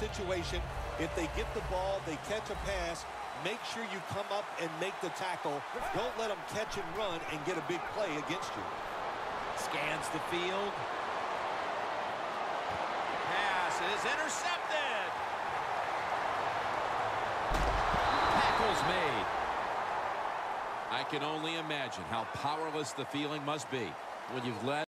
situation, if they get the ball, they catch a pass, make sure you come up and make the tackle. Don't let them catch and run and get a big play against you. Scans the field. Pass is intercepted. Tackle's made. I can only imagine how powerless the feeling must be when you've led